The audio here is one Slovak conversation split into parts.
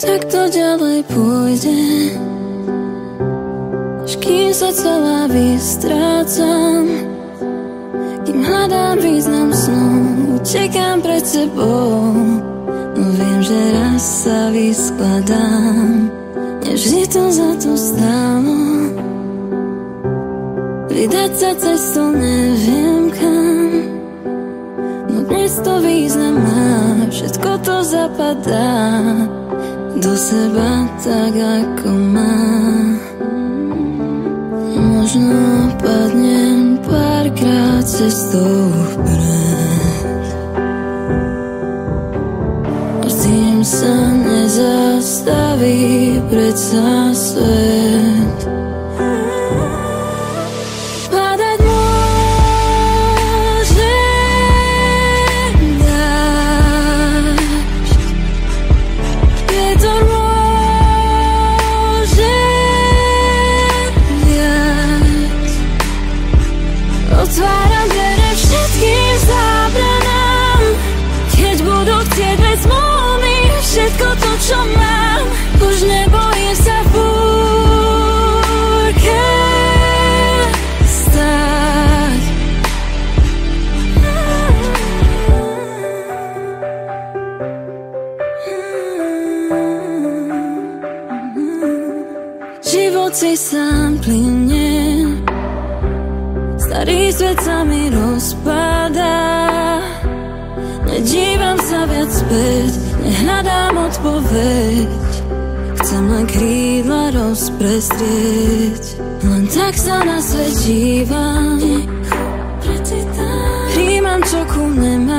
to ďalej pôjde. Až kým sa celá vystrácam Kým hľadám význam snu Utekám pred sebou. No viem, že raz sa vyskladám Nevždy to za to stálo. Vydať sa cestou neviem kam No dnes to význam má Všetko to zapadá Do seba tak ako má. Možno padnem párkrát cestou vpred. Tým sa nezastaví predsa svet si sám plynie Starý svet sa mi rozpadá. Nedívam sa viac späť Nehľadám odpoveď. Chcem len krídla rozprestrieť. Len tak sa na svet dívam. Príjmam, čo ku mne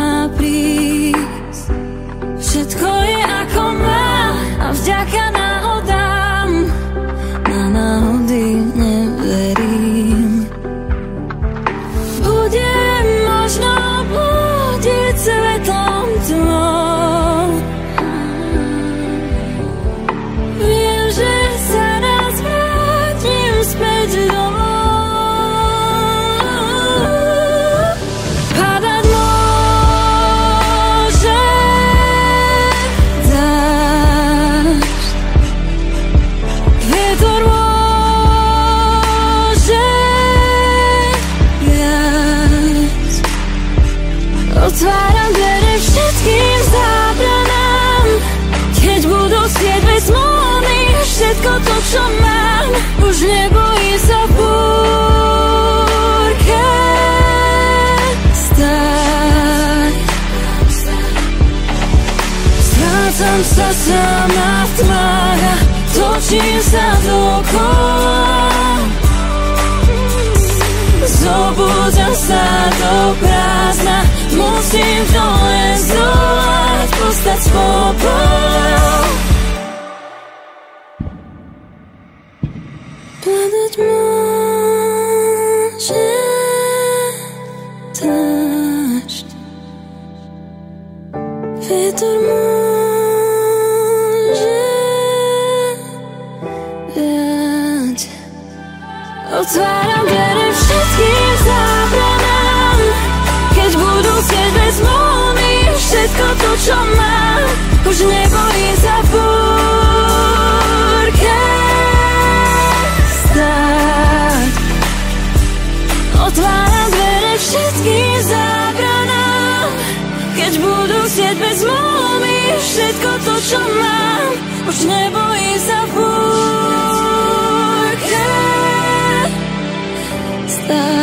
čo mám Už nebojím sa v búrke. Stáť Strácam sa sama v tmách a točím sa dokola. Zobudzam sa do prázdna Musím to len zdolať Postať z Padať môže dážď Vietor môže viať Otváram dvere všetkým zábranám Keď budú svieť bez móny Všetko to, čo Otváram dvere všetkým zábranám Keď budú sieť bez molmy Všetko to, čo mám Už nebojím sa búrka Stále